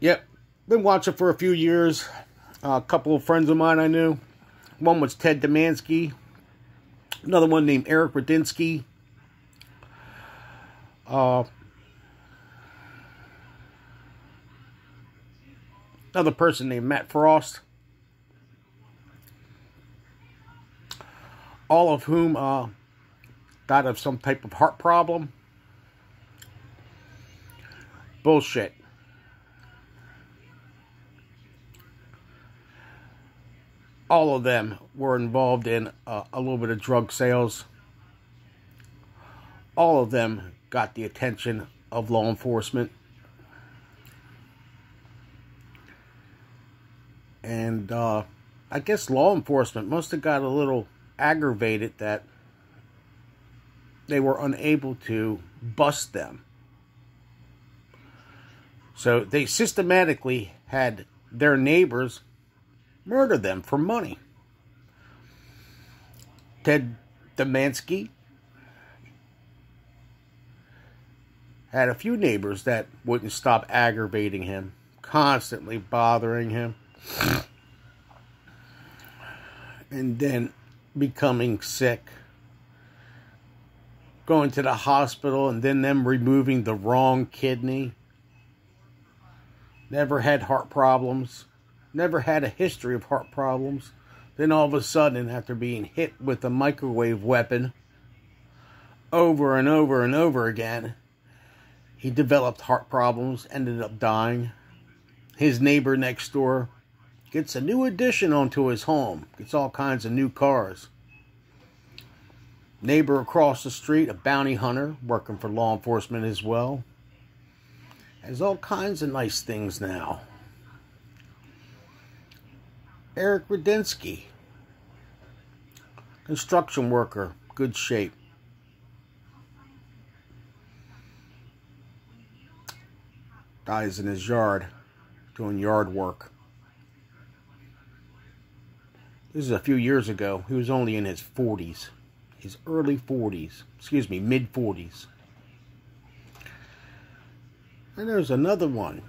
Yep, been watching for a few years. Uh, a couple of friends of mine I knew. One was Ted Demansky. Another one named Eric Radinsky. Uh, another person named Matt Frost. All of whom uh, died of some type of heart problem. Bullshit. All of them were involved in uh, a little bit of drug sales. All of them got the attention of law enforcement. And uh, I guess law enforcement must have got a little aggravated that they were unable to bust them. So they systematically had their neighbors murder them for money. Ted Demansky had a few neighbors that wouldn't stop aggravating him, constantly bothering him, and then becoming sick, going to the hospital, and then them removing the wrong kidney. Never had heart problems, never had a history of heart problems. Then all of a sudden, after being hit with a microwave weapon over and over and over again, he developed heart problems, ended up dying. His neighbor next door gets a new addition onto his home, gets all kinds of new cars. Neighbor across the street, a bounty hunter working for law enforcement as well, has all kinds of nice things now. Eric Radinsky, construction worker, good shape. Dies in his yard doing yard work. This is a few years ago. He was only in his 40s, his early 40s, excuse me, mid 40s. And there's another one,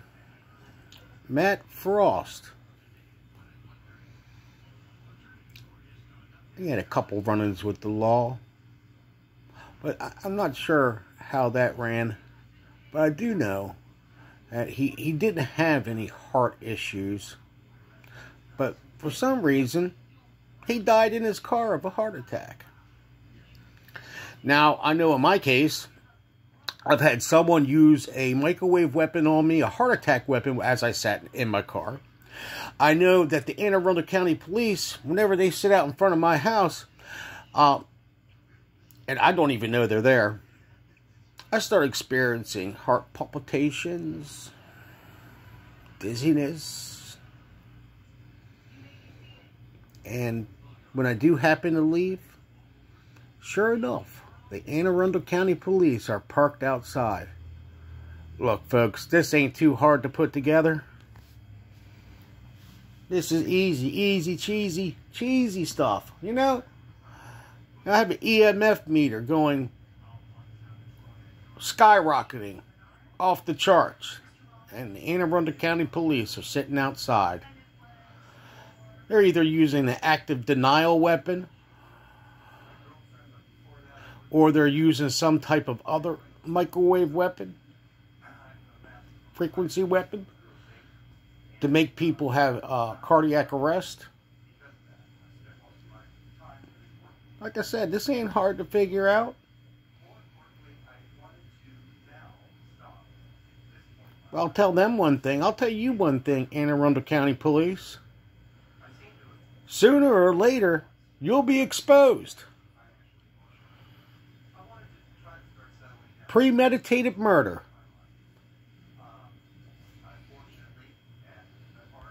Matt Frost. He had a couple run ins with the law, but I'm not sure how that ran. But I do know that he, he didn't have any heart issues, but for some reason, he died in his car of a heart attack. Now, I know in my case, I've had someone use a microwave weapon on me, a heart attack weapon, as I sat in my car. I know that the Anne Arundel County Police, whenever they sit out in front of my house, uh, and I don't even know they're there, I start experiencing heart palpitations, dizziness, and when I do happen to leave, sure enough, the Anne Arundel County Police are parked outside. Look, folks, this ain't too hard to put together. This is easy, easy, cheesy, cheesy stuff, you know? I have an EMF meter going skyrocketing off the charts. And the Anne Arundel County Police are sitting outside. They're either using an active denial weapon or they're using some type of other microwave weapon, frequency weapon, to make people have uh, cardiac arrest. Like I said, this ain't hard to figure out. I'll tell them one thing. I'll tell you one thing, Anne Arundel County Police. Sooner or later, you'll be exposed. Premeditated murder.